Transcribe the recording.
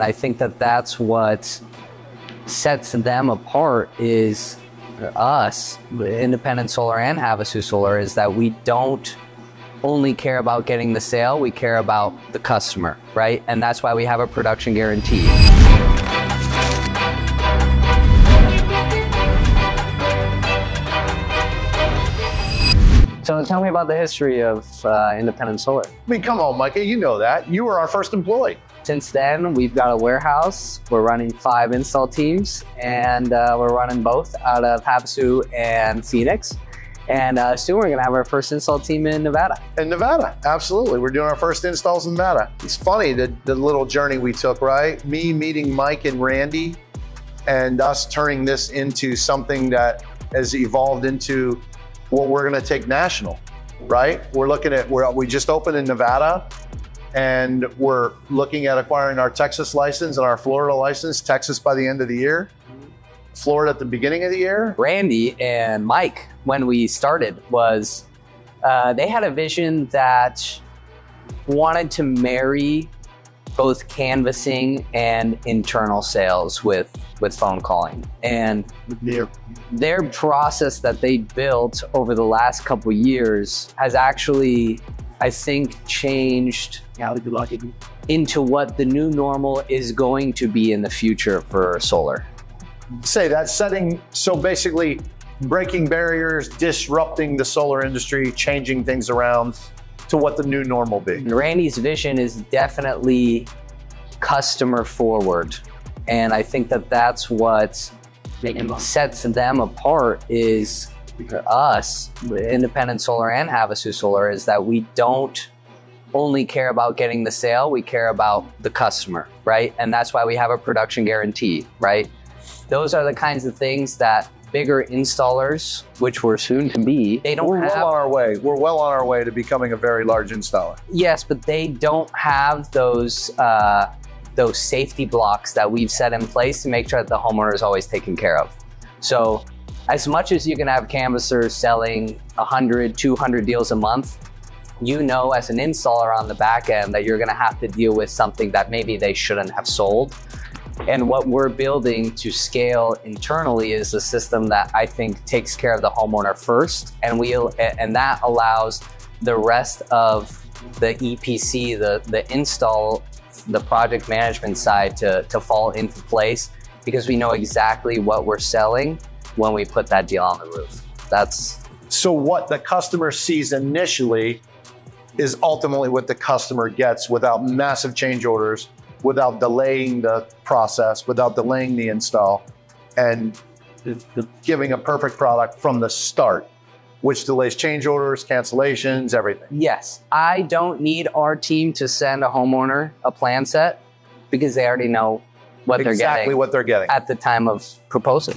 I think that that's what sets them apart is us, Independent Solar and Havasu Solar, is that we don't only care about getting the sale, we care about the customer, right? And that's why we have a production guarantee. So tell me about the history of uh, Independent Solar. I mean, come on, Micah, you know that. You were our first employee. Since then, we've got a warehouse. We're running five install teams, and uh, we're running both out of Havasu and Phoenix. And uh, soon we're going to have our first install team in Nevada. In Nevada, absolutely. We're doing our first installs in Nevada. It's funny the, the little journey we took, right? Me meeting Mike and Randy and us turning this into something that has evolved into what we're going to take national, right? We're looking at, we're, we just opened in Nevada and we're looking at acquiring our Texas license and our Florida license, Texas by the end of the year, Florida at the beginning of the year. Randy and Mike, when we started, was uh, they had a vision that wanted to marry both canvassing and internal sales with with phone calling and Yeah. their process that they built over the last couple years has actually i think changed into what the new normal is going to be in the future for solar Say that setting, so basically breaking barriers, disrupting the solar industry, changing things around to what the new normal be. And randy's vision is definitely customer forward and i think that that's what sets them apart is us, Independent Solar and Havasu Solar, is that we don't only care about getting the sale, we care about the customer, right? And that's why we have a production guarantee, right? Those are the kinds of things that bigger installers, which we're soon to be, they don't We're have. well on our way. We're well on our way to becoming a very large installer. Yes, but they don't have those uh, those safety blocks that we've set in place to make sure that the homeowner is always taken care of. So, as much as you can have canvassers selling 100, 200 deals a month, you know as an installer on the back end that you're going to have to deal with something that maybe they shouldn't have sold. And what we're building to scale internally is a system that I think takes care of the homeowner first, and we and that allows the rest of the EPC, the the install, the project management side to to fall into place because we know exactly what we're selling when we put that deal on the roof. That's So what the customer sees initially is ultimately what the customer gets without massive change orders, without delaying the process, without delaying the install, and giving a perfect product from the start, which delays change orders, cancellations, everything. Yes, I don't need our team to send a homeowner a plan set because they already know what they're getting. exactly what they're getting. at the time of proposing.